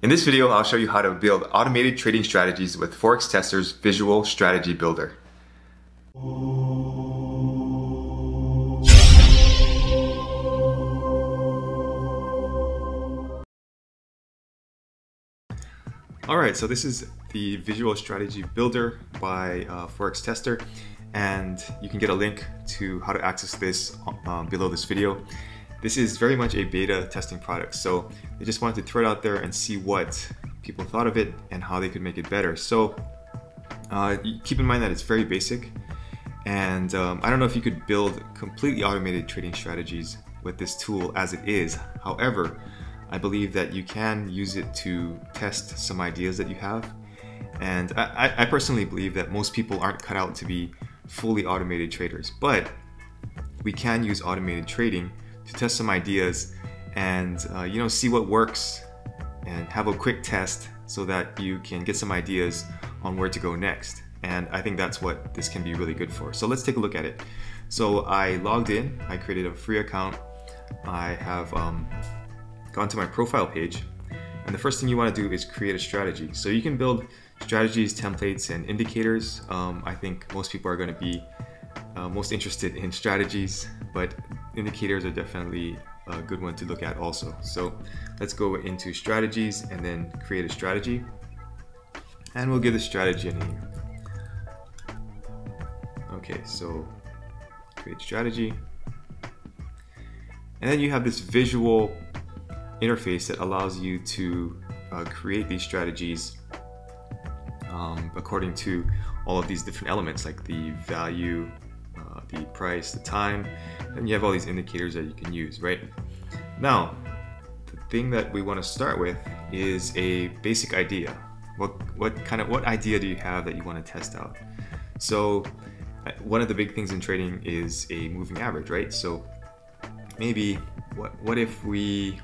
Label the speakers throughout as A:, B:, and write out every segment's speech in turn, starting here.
A: In this video, I'll show you how to build automated trading strategies with Forex Tester's Visual Strategy Builder. Alright, so this is the Visual Strategy Builder by uh, Forex Tester and you can get a link to how to access this um, below this video. This is very much a beta testing product, so they just wanted to throw it out there and see what people thought of it and how they could make it better. So uh, keep in mind that it's very basic, and um, I don't know if you could build completely automated trading strategies with this tool as it is. However, I believe that you can use it to test some ideas that you have. And I, I personally believe that most people aren't cut out to be fully automated traders, but we can use automated trading to test some ideas and uh, you know see what works and have a quick test so that you can get some ideas on where to go next. And I think that's what this can be really good for. So let's take a look at it. So I logged in, I created a free account. I have um, gone to my profile page. And the first thing you want to do is create a strategy. So you can build strategies, templates, and indicators. Um, I think most people are going to be uh, most interested in strategies, but indicators are definitely a good one to look at also. So let's go into strategies and then create a strategy. And we'll give the strategy a name. Okay, so create strategy. And then you have this visual interface that allows you to uh, create these strategies um, according to all of these different elements like the value, uh, the price, the time, and you have all these indicators that you can use, right? Now, the thing that we want to start with is a basic idea. What, what kind of what idea do you have that you want to test out? So uh, one of the big things in trading is a moving average, right? So maybe what what if we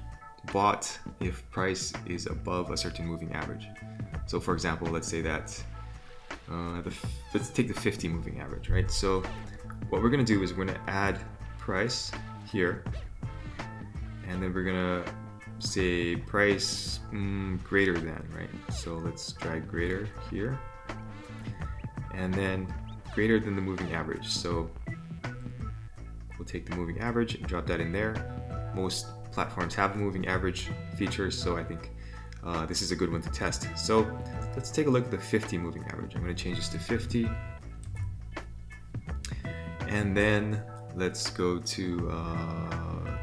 A: bought if price is above a certain moving average? So for example, let's say that uh, the, let's take the 50 moving average, right? So what we're gonna do is we're gonna add price here, and then we're gonna say price mm, greater than, right? So let's drag greater here, and then greater than the moving average. So we'll take the moving average and drop that in there. Most platforms have a moving average feature, so I think uh, this is a good one to test. So let's take a look at the 50 moving average. I'm going to change this to 50. And then let's go to uh,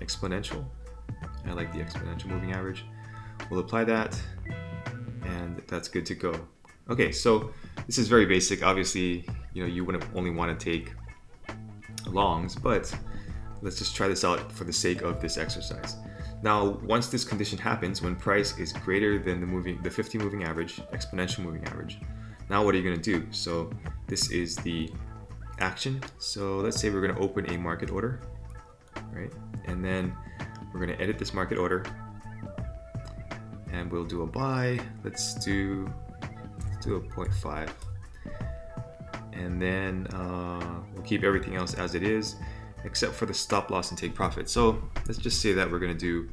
A: exponential. I like the exponential moving average. We'll apply that and that's good to go. Okay, so this is very basic. Obviously, you know, you wouldn't only want to take longs, but let's just try this out for the sake of this exercise. Now, once this condition happens, when price is greater than the moving, the 50 moving average, exponential moving average, now what are you going to do? So this is the action. So let's say we're going to open a market order, right? And then we're going to edit this market order, and we'll do a buy. Let's do let's do a 0.5, and then uh, we'll keep everything else as it is except for the stop loss and take profit. So let's just say that we're going to do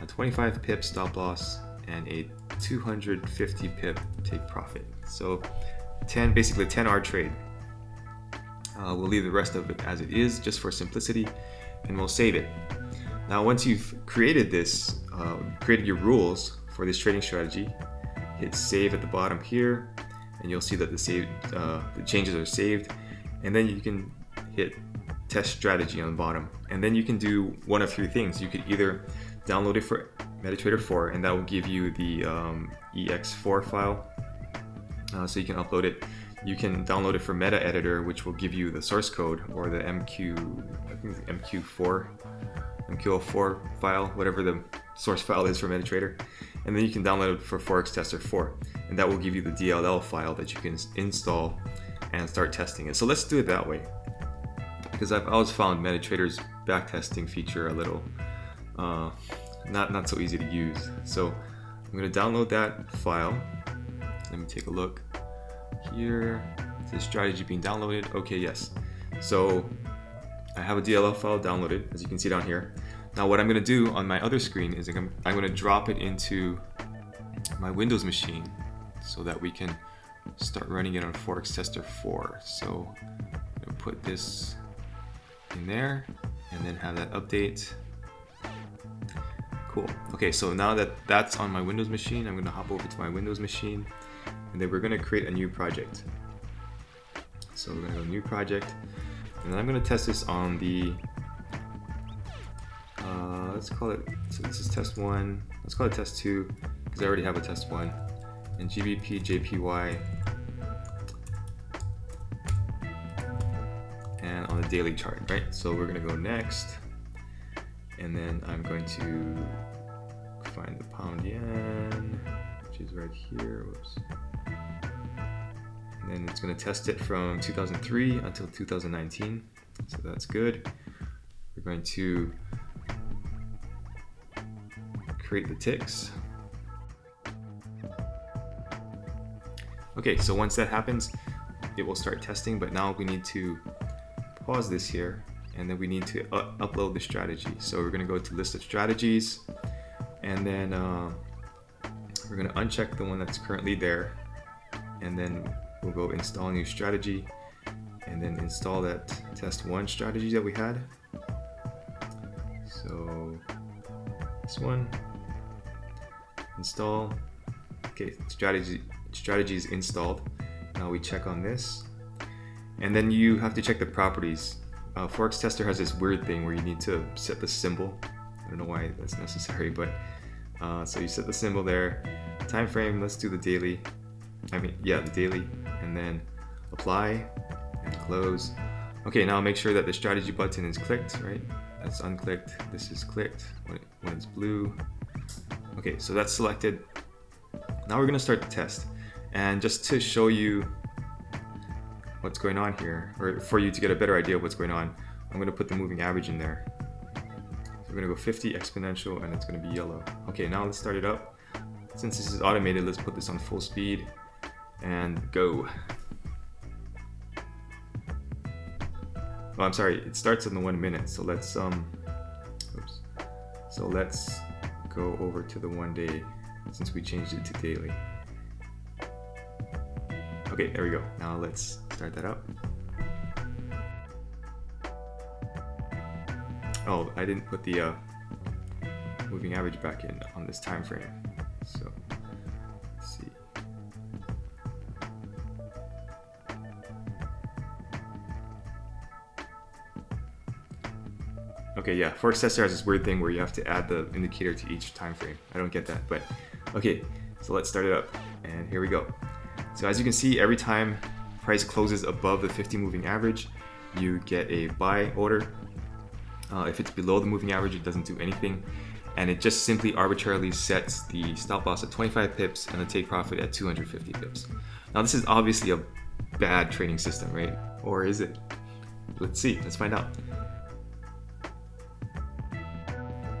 A: a 25 pip stop loss and a 250 pip take profit. So 10, basically 10 R trade. Uh, we'll leave the rest of it as it is just for simplicity and we'll save it. Now once you've created this, uh, created your rules for this trading strategy, hit save at the bottom here and you'll see that the, saved, uh, the changes are saved and then you can hit test strategy on the bottom. And then you can do one of three things. You could either download it for MetaTrader 4 and that will give you the um, EX4 file uh, so you can upload it. You can download it for Meta Editor which will give you the source code or the MQ, I think MQ4, MQ04 file, whatever the source file is for MetaTrader. And then you can download it for Forex Tester 4 and that will give you the DLL file that you can install and start testing it. So let's do it that way because I've always found MetaTrader's backtesting feature a little uh, not, not so easy to use. So I'm going to download that file. Let me take a look here. Is the strategy being downloaded? Okay, yes. So I have a DLL file downloaded, as you can see down here. Now what I'm going to do on my other screen is I'm, I'm going to drop it into my Windows machine so that we can start running it on Forex Tester 4. So gonna put this in there and then have that update. Cool. Okay, so now that that's on my Windows machine, I'm gonna hop over to my Windows machine and then we're gonna create a new project. So we're gonna go new project and then I'm gonna test this on the, uh, let's call it, so this is test one, let's call it test two because I already have a test one and GBP JPY and on the daily chart, right? So we're gonna go next and then I'm going to find the pound yen, which is right here, whoops. And it's gonna test it from 2003 until 2019, so that's good. We're going to create the ticks. Okay, so once that happens, it will start testing, but now we need to pause this here and then we need to upload the strategy. So we're gonna go to list of strategies and then uh, we're gonna uncheck the one that's currently there and then we'll go install new strategy and then install that test one strategy that we had. So this one, install, okay, strategy strategy is installed. Now we check on this. And then you have to check the properties. Uh, Forex Tester has this weird thing where you need to set the symbol. I don't know why that's necessary, but uh, so you set the symbol there. Time frame, let's do the daily. I mean, yeah, the daily. And then apply and close. Okay, now make sure that the strategy button is clicked, right? That's unclicked. This is clicked when, it, when it's blue. Okay, so that's selected. Now we're gonna start the test. And just to show you what's going on here, or for you to get a better idea of what's going on, I'm gonna put the moving average in there. So we're gonna go 50 exponential and it's gonna be yellow. Okay, now let's start it up. Since this is automated, let's put this on full speed and go. Oh, I'm sorry, it starts in the one minute, so let's, um, oops. So let's go over to the one day since we changed it to daily. Okay, there we go. Now let's start that up. Oh, I didn't put the uh, moving average back in on this time frame. Okay, yeah, Forex Tester has this weird thing where you have to add the indicator to each time frame. I don't get that, but okay, so let's start it up. And here we go. So as you can see, every time price closes above the 50 moving average, you get a buy order. Uh, if it's below the moving average, it doesn't do anything. And it just simply arbitrarily sets the stop loss at 25 pips and the take profit at 250 pips. Now this is obviously a bad trading system, right? Or is it? Let's see, let's find out.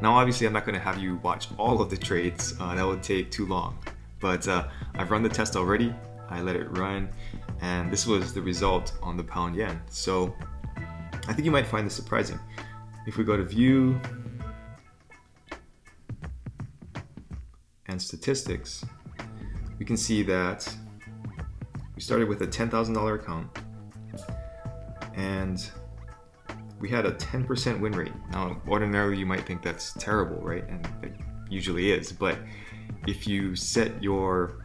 A: Now obviously I'm not going to have you watch all of the trades, uh, that would take too long. But uh, I've run the test already I let it run, and this was the result on the pound yen. So I think you might find this surprising. If we go to view and statistics, we can see that we started with a $10,000 account and we had a 10% win rate. Now, ordinarily you might think that's terrible, right? And it usually is, but if you set your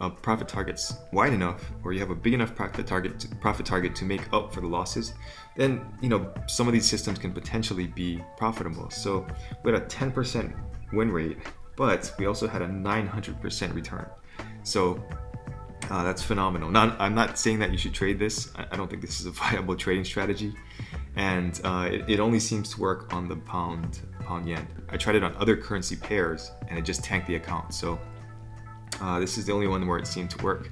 A: uh, profit targets wide enough, or you have a big enough profit target to, profit target to make up for the losses, then you know some of these systems can potentially be profitable. So we had a 10% win rate, but we also had a 900% return. So uh, that's phenomenal. I'm not saying that you should trade this. I don't think this is a viable trading strategy, and uh, it, it, only seems to work on the pound pound yen. I tried it on other currency pairs, and it just tanked the account. So uh, this is the only one where it seemed to work.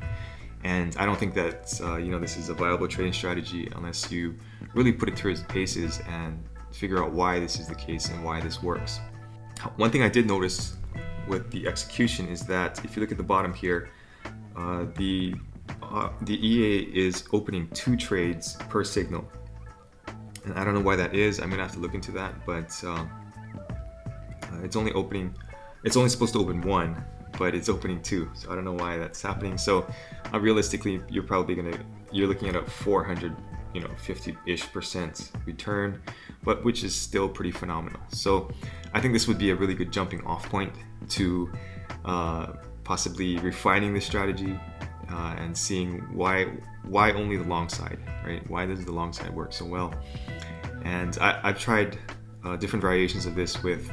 A: And I don't think that uh, you know this is a viable trading strategy unless you really put it through its paces and figure out why this is the case and why this works. One thing I did notice with the execution is that if you look at the bottom here, uh, the uh, the EA is opening two trades per signal, and I don't know why that is. I'm gonna have to look into that, but uh, uh, it's only opening. It's only supposed to open one, but it's opening two. So I don't know why that's happening. So uh, realistically, you're probably gonna you're looking at a 400, you know, 50-ish percent return, but which is still pretty phenomenal. So I think this would be a really good jumping off point to uh, possibly refining the strategy uh, and seeing why why only the long side, right? Why does the long side work so well? And I, have tried uh, different variations of this with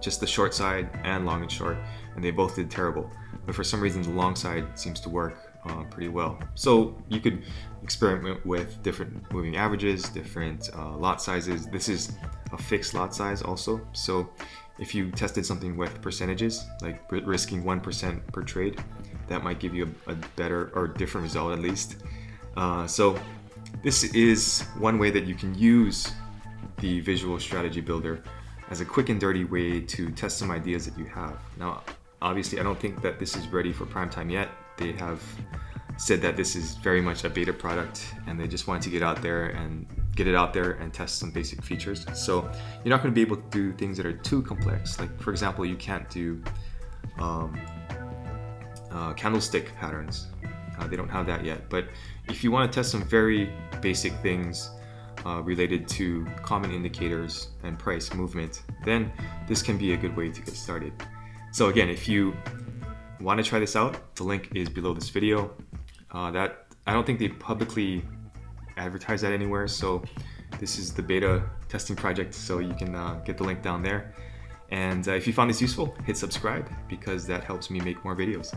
A: just the short side and long and short, and they both did terrible. But for some reason, the long side seems to work uh, pretty well. So you could experiment with different moving averages, different uh, lot sizes. This is a fixed lot size also. So if you tested something with percentages, like risking 1% per trade, that might give you a, a better or different result at least. Uh, so this is one way that you can use the visual strategy builder as a quick and dirty way to test some ideas that you have. Now, obviously, I don't think that this is ready for prime time yet. They have said that this is very much a beta product and they just wanted to get out there and get it out there and test some basic features. So you're not going to be able to do things that are too complex. Like for example, you can't do um, uh, candlestick patterns. Uh, they don't have that yet. But if you want to test some very basic things uh, related to common indicators and price movement, then this can be a good way to get started. So again, if you want to try this out, the link is below this video. Uh, that I don't think they publicly advertise that anywhere, so this is the beta testing project, so you can uh, get the link down there. And uh, if you found this useful, hit subscribe because that helps me make more videos.